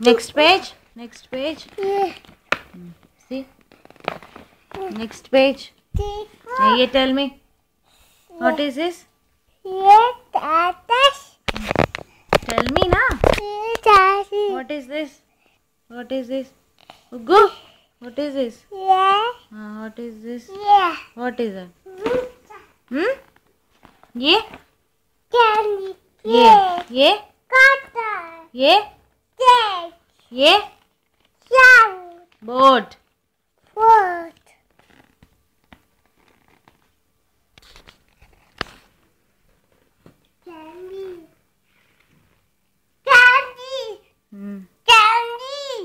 next page next page see next page now you tell me what is this tell me na what is this what is this Ugu what is this uh, what is this what is it hmm ये ये ये ये ये? Board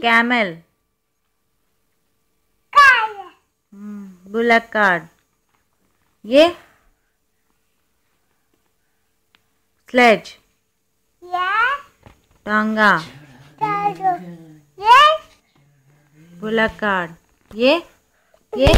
camel. Hmm, bullock cart ये? Sledge. Tonga. yeah. गोलाकार ये ये।